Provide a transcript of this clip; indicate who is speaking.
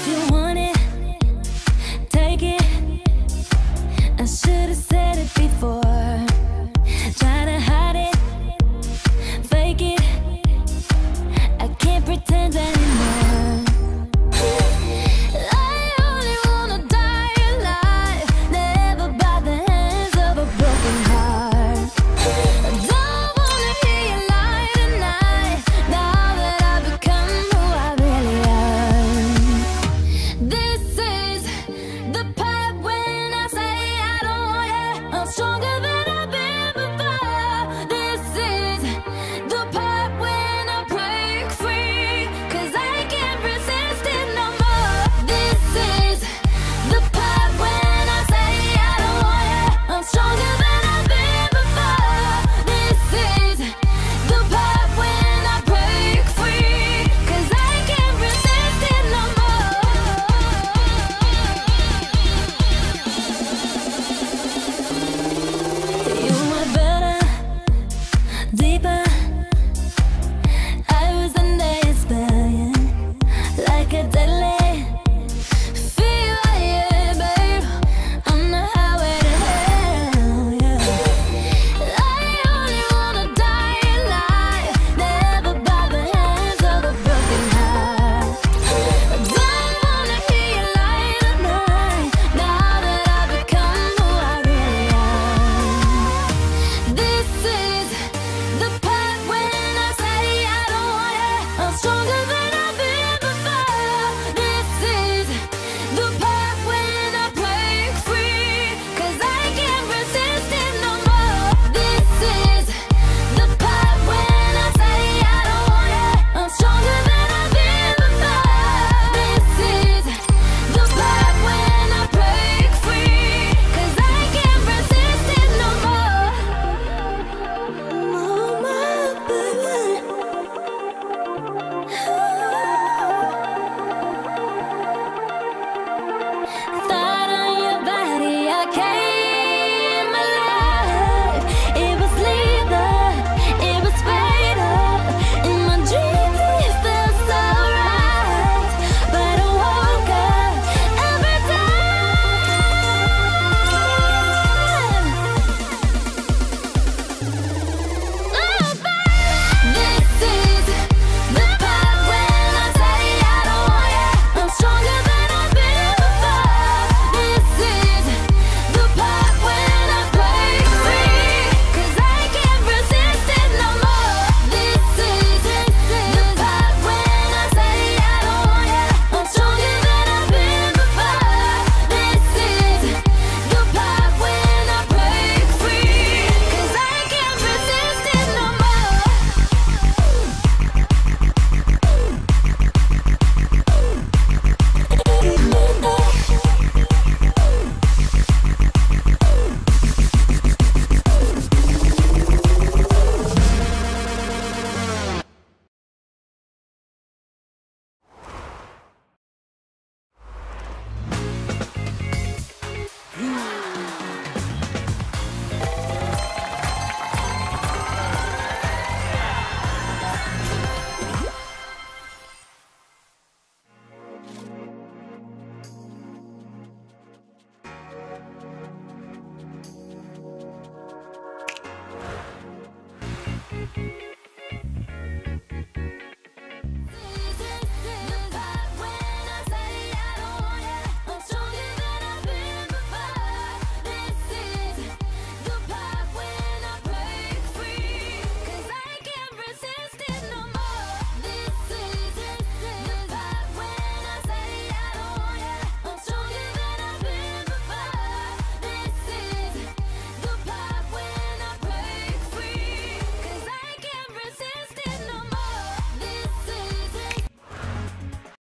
Speaker 1: If you want it, take it. I should've said. I